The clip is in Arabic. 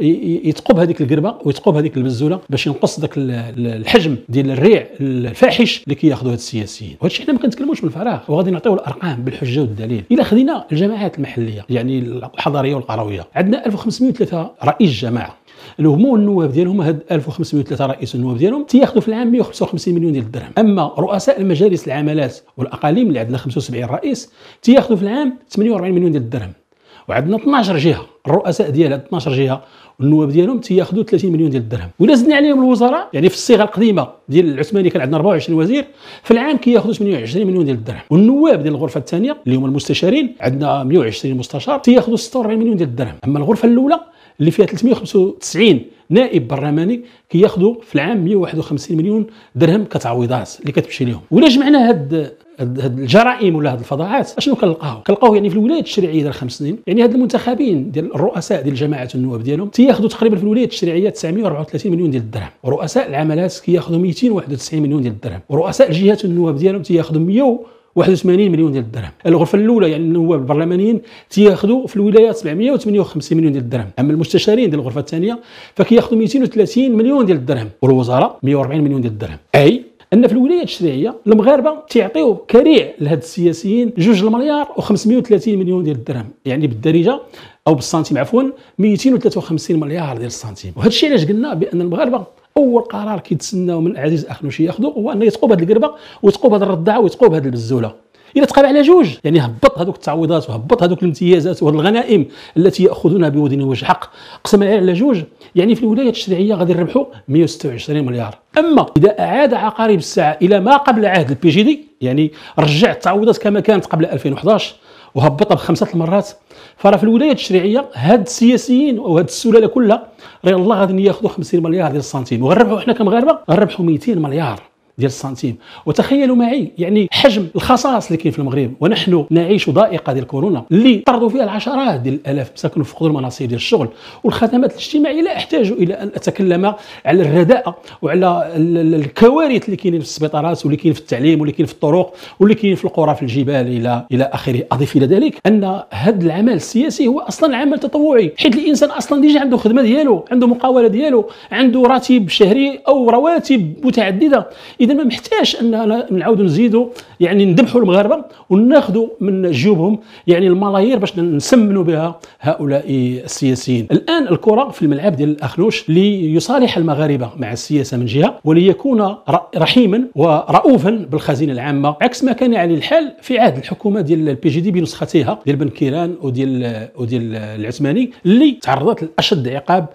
يتقب هذيك القربة ويتقب هذيك البزوله باش ينقص ذاك الحجم ديال الريع الفاحش اللي كياخذوه هاد السياسيين. وهذا الشيء حنا ما كنتكلموش من الفراغ. وغادي نعطيو الأرقام بالحجة والدليل. إلا خدينا الجماعات المحلية يعني الحضارية والقروية. عندنا 1503 رئيس جماعة. الهموم النواب ديالهم هاد 1503 رئيس النواب ديالهم تياخذوا في العام 155 مليون ديال الدرهم. أما رؤساء المجالس العملات والأقاليم اللي عندنا 75 رئيس تياخذوا في العام 48 مليون ديال الدرهم. وعندنا 12 جهة. الرؤساء ديال 12 جهة والنواب ديالهم تياخذوا 30 مليون ديال الدرهم. ولا زدنا عليهم الوزراء يعني في الصيغة القديمة ديال العثماني كان عندنا 24 وزير في العام كياخذوا 28 مليون ديال الدرهم. والنواب ديال الغرفة الثانية اللي هما المستشارين عندنا 120 مستشار تياخذوا 46 مليون ديال الدرهم. أما الغرفة الأولى اللي فيها 395 نائب برلماني كياخذوا في العام 151 مليون درهم كتعويضات اللي كتمشي لهم ولا جمعنا هاد هاد الجرائم ولا هاد الفضاعات؟ أشنو كنلقاو؟ كنلقاو يعني في الولايات التشريعيه ديال الخمس سنين يعني هاد المنتخبين ديال الرؤساء ديال جماعة النواب ديالهم تياخذوا تقريبا في الولايات التشريعيه 934 مليون ديال الدرهم. ورؤساء العملات كياخذوا 291 مليون ديال الدرهم. ورؤساء الجهات النواب ديالهم تياخذوا 100 81 مليون ديال الدرهم. الغرفة الأولى يعني النواب البرلمانيين تياخذوا في الولايات 758 مليون ديال الدرهم. أما المستشارين ديال الغرفة الثانية فكياخذوا 230 مليون ديال الدرهم. والوزراء 140 مليون ديال الدرهم. أي أن في الولايات التشريعيه المغاربة تيعطيو كريع لهاد السياسيين 2 المليار و530 مليون ديال الدرهم يعني بالدارجة أو بالسنتيم عفوا 253 مليار ديال السنتيم. وهذا الشيء علاش قلنا بأن المغاربة أول قرار كيتسناو من عزيز اخنوشي ياخذوا هو أنه يتقوا بهذه القربة ويتقوا بهذه الرضاعة ويتقوا بهذه البزولة. إلا تقاب على جوج. يعني هبط هذوك التعويضات وهبط هذوك الامتيازات والغنائم التي ياخذونها بودن وجه حق. قسم على جوج. يعني في الولاية التشريعية غادي يربحوا 126 مليار. أما إذا أعاد عقارب الساعة إلى ما قبل عهد ال PJD يعني رجع التعويضات كما كانت قبل 2011 وهبطها بخمسة المرات فراه في الولاية التشريعية هاد السياسيين وهاد السلالة كلها راه الله غادي يأخذوا 50 مليار ديال السنتيم. وغنربحوا حنا كمغاربة غنربحوا 200 مليار. ديال السنتيم وتخيلوا معي يعني حجم الخصاص اللي كاين في المغرب ونحن نعيش ضائقة ديال كورونا اللي طردوا فيها العشرات ديال الألاف مساكن فقدوا المناصب ديال الشغل. والخدمات الاجتماعية لا أحتاج إلى أن أتكلم على الرداءه وعلى الكوارث اللي كاينين في السبيطارات واللي كاين في التعليم واللي كاين في الطرق واللي كاين في القرى في الجبال إلى إلى آخره. أضيف إلى ذلك أن هذا العمل السياسي هو أصلا عمل تطوعي حيث الإنسان أصلا ديجا عنده خدمة ديالو عنده مقاولة ديالو عنده راتب شهري أو رواتب متعددة. إذا ما محتاج اننا نعاودوا نزيدوا يعني نذبحوا المغاربة وناخذوا من جيوبهم يعني الملايير باش نسمنوا بها هؤلاء السياسيين. الآن الكرة في الملعب ديال الاخنوش ليصالح المغاربة مع السياسة من جهة وليكون رحيما ورؤوفا بالخزينة العامة. عكس ما كان عليه الحال في عهد الحكومة ديال ال PJD بنسختيها ديال بن كيران وديال وديال العثماني اللي تعرضت لأشد عقاب